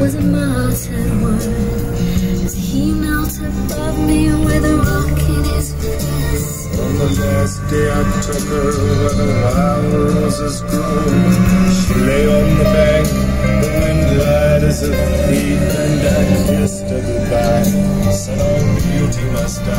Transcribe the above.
was a martyred one. As he melted above me with a rock in his fist. On the last day I took her where the wild roses grew She lay on the bank, the wind light as a thief And I kissed her goodbye. Said all beauty must die.